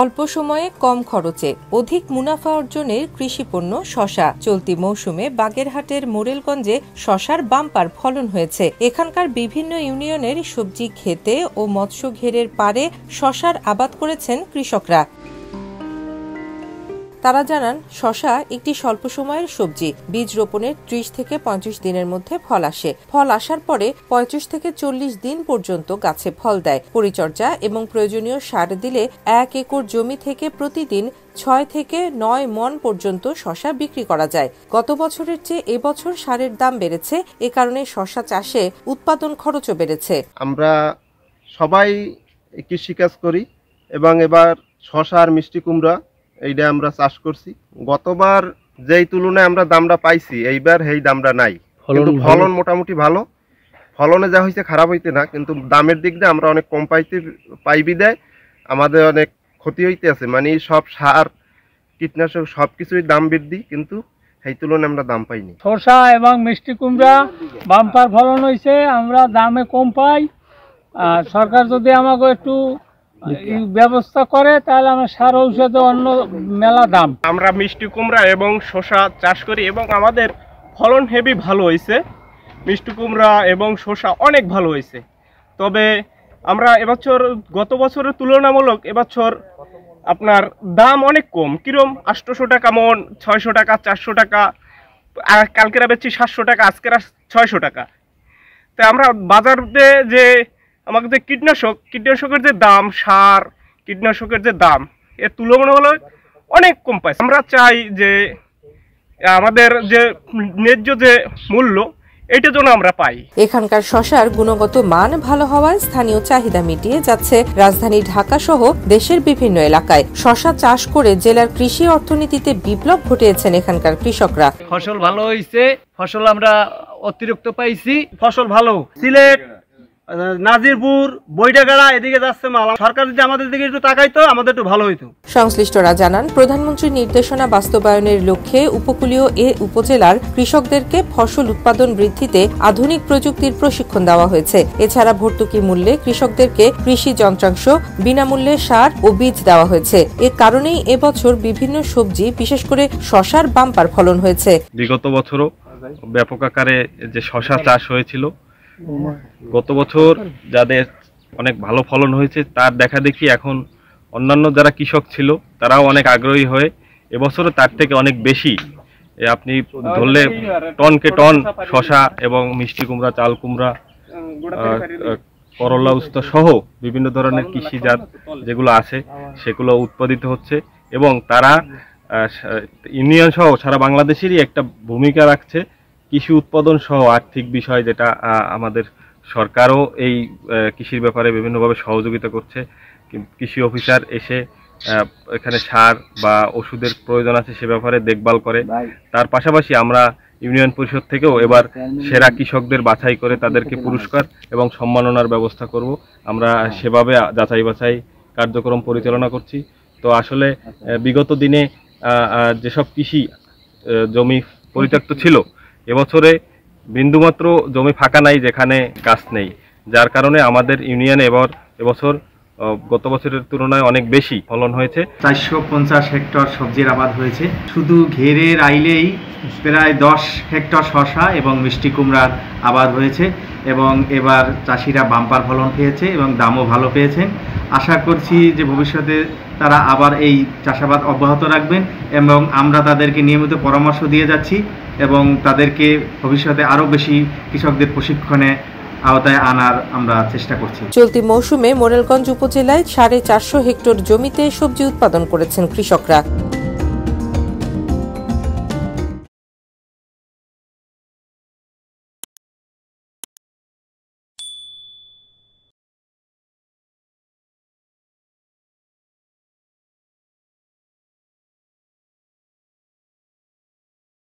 অল্প সময়ে কম খরচে অধিক মুনাফা অর্জনের কৃষিপণ্য শশা। চলতি মৌসুমে বাগেরহাটের মোরেলগঞ্জে শশার বাম্পার ফলন হয়েছে। এখানকার বিভিন্ন ইউনিয়নের সবজি, খেতে ও মৎস্য ঘেরের পারে শশার আবাদ করেছেন কৃষকরা। তারা জানান, শশা একটি স্বল্প সময়ের সবজি। বীজ রোপণের ত্রিশ থেকে পঁয়ত্রিশ দিনের মধ্যে ফল আসে। ফল আসার পরে পঁয়ত্রিশ থেকে চল্লিশ দিন পর্যন্ত গাছে ফল দেয়। পরিচর্যা এবং প্রয়োজনীয় সার দিলে এক একর জমি থেকে প্রতিদিন ছয় থেকে নয় মন পর্যন্ত শশা বিক্রি করা যায়। গত বছরের চেয়ে এবছর সারের দাম বেড়েছে। এ কারণে শশা চাষে উৎপাদন খরচও বেড়েছে। আমরা সবাই কৃষিকাজ করি এবং এবার শশা আর মিষ্টি কুমড়া এইটা আমরা চাষ করছি। গতবার যেই তুলনায় আমরা দামটা পাইছি এইবার সেই দামটা নাই। কিন্তু ফলন মোটামুটি ভালো। ফলনে যা হয়েছে খারাপ হইতে না কিন্তু দামের দিক দিয়ে আমরা অনেক কম পাইতে পাইবি দেয় আমাদের অনেক ক্ষতি হইতে আছে। মানে সব সার কীটনাশক সব কিছুই দাম বৃদ্ধি কিন্তু সেই তুলনায় আমরা দাম পাইনি। শসা এবং মিষ্টি কুমড়া বাম্পার ফলন হয়েছে আমরা দামে কম পাই। আর সরকার যদি আমাকে একটু ব্যবস্থা করে তাহলে আমরা সার ঔষধে অন্য মেলা দাম। আমরা মিষ্টি কুমড়া এবং শসা চাষ করি এবং আমাদের ফলন হেভি ভালো হয়েছে মিষ্টি কুমড়া এবং শসা অনেক ভালো হয়েছে তবে আমরা এবছর গত বছরের তুলনামূলক এবছর আপনার দাম অনেক কম। কিরম আটশোশো টাকা মন ছয়শো টাকা চারশো টাকা আর কালকেরা বেচছি সাতশো টাকা আজকেরা ছয়শো টাকা। তা আমরা বাজারতে যে আমাকে যে কীটনাশক কীটনাশকের যে দাম সার কীটনাশকের যে দাম এর তুলনামূলক অনেক কম পাইছে। আমরা চাই যে আমাদের যে ন্যায্য যে মূল্য এটা জন্য আমরা পাই। এখানকার শশার গুণগত মান ভালো হওয়ায় স্থানীয় চাহিদা মিটিয়ে যাচ্ছে রাজধানী ঢাকা সহ দেশের বিভিন্ন এলাকায়। শশা চাষ করে জেলার কৃষি অর্থনীতিতে বিপ্লব ঘটিয়েছেন এখানকার কৃষকরা। ফসল ভালো হয়েছে ফসল আমরা অতিরিক্ত পাইছি ফসল ভালো। সিলেট নাজিরপুর বৈডাগাড়া এদিকে যাচ্ছে মাল। সরকার যদি আমাদের দিকে একটু তাকাইতো আমাদের একটু ভালো হইতো। সংশ্লিষ্টরা জানান প্রধানমন্ত্রীর নির্দেশনা বাস্তবায়নের লক্ষ্যে উপকূলীয় এ উপজেলার কৃষকদেরকে ফসল উৎপাদন বৃদ্ধিতে আধুনিক প্রযুক্তির প্রশিক্ষণ দেওয়া হয়েছে। এছাড়া ভর্তুকি মূল্যে কৃষকদেরকে কৃষি যন্ত্রাংশ বিনামূল্যে সার ও বীজ দেওয়া হয়েছে। এ কারণেই এবছর বিভিন্ন সবজি বিশেষ করে শশার বাম্পার ফলন হয়েছে। বিগত বছরও ব্যাপক আকারে যে শশা চাষ হয়েছিল গত বছর যাদের অনেক ভালো ফলন হয়েছে, তার দেখা দেখি এখন অন্যান্য যারা কৃষক ছিল, তারাও অনেক আগ্রহী হয়ে এবছরও তার থেকে অনেক বেশি। আপনি ধরলে টনকে টন শশা এবং মিষ্টি কুমড়া, চাল কুমড়া করলা, উস্তা সহ বিভিন্ন ধরনের কৃষিজাত যেগুলো আছে, সেগুলো উৎপাদিত হচ্ছে এবং তারা ইউনিয়ন সহ সারা বাংলাদেশেরই একটা ভূমিকা রাখছে। কৃষি উৎপাদন সহ আর্থিক বিষয় যেটা আমাদের সরকারও এই কৃষির ব্যাপারে বিভিন্নভাবে সহযোগিতা করছে। কৃষি অফিসার এসে এখানে সার বা ওষুধের প্রয়োজন আছে সে ব্যাপারে দেখভাল করে। তার পাশাপাশি আমরা ইউনিয়ন পরিষদ থেকেও এবার সেরা কৃষকদের বাছাই করে তাদেরকে পুরস্কার এবং সম্মাননার ব্যবস্থা করব। আমরা সেভাবে যাচাই বাছাই কার্যক্রম পরিচালনা করছি। তো আসলে বিগত দিনে যেসব কৃষি জমি পরিত্যক্ত ছিল এবছরে বিন্দুমাত্র জমি ফাঁকা নাই যেখানে গাছ নেই। যার কারণে আমাদের ইউনিয়ন এবার এবছর গত বছরের তুলনায় অনেক বেশি ফলন হয়েছে। চারশো পঞ্চাশ হেক্টর সবজির আবাদ হয়েছে। শুধু ঘেরের আইলেই প্রায় দশ হেক্টর শশা এবং মিষ্টি কুমড়ার আবাদ হয়েছে এবং এবার চাষিরা বাম্পার ফলন পেয়েছে এবং দামও ভালো পেয়েছেন। আশা করছি যে ভবিষ্যতে তারা আবার এই চাষাবাদ অব্যাহত রাখবেন এবং আমরা তাদেরকে নিয়মিত পরামর্শ দিয়ে যাচ্ছি এবং তাদেরকে ভবিষ্যতে আরও বেশি কৃষকদের প্রশিক্ষণে আওতায় আনার আমরা চেষ্টা করছি। চলতি মৌসুমে মোরেলগঞ্জ উপজেলায় সাড়ে চারশো হেক্টর জমিতে সবজি উৎপাদন করেছেন কৃষকরা।